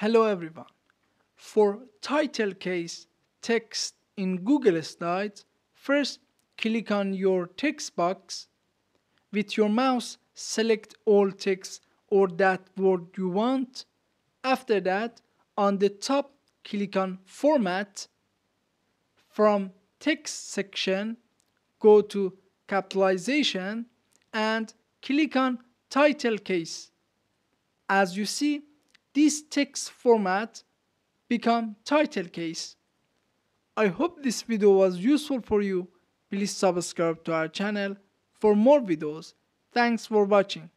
Hello everyone. For title case text in Google Slides, first click on your text box. With your mouse, select all text or that word you want. After that, on the top, click on Format. From Text section, go to Capitalization and click on Title Case. As you see, this text format become title case. I hope this video was useful for you. Please subscribe to our channel for more videos. Thanks for watching.